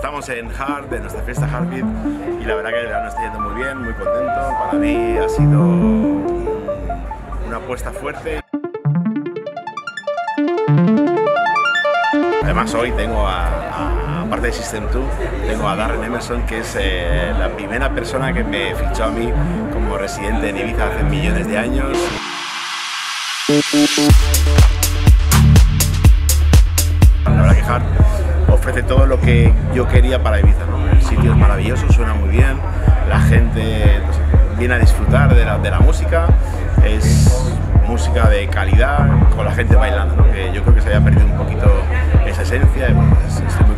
estamos en Hard, en nuestra fiesta Heartbeat, y la verdad que el verano está yendo muy bien, muy contento. Para mí ha sido una apuesta fuerte. Además hoy tengo a, aparte de System 2, tengo a Darren Emerson, que es eh, la primera persona que me fichó a mí como residente en Ibiza hace millones de años. La verdad que Hard ofrece todo lo que yo quería para Ibiza. El sitio es maravilloso, suena muy bien, la gente viene a disfrutar de la, de la música, es música de calidad con la gente bailando, que yo creo que se había perdido un poquito esa esencia y bueno, contento de que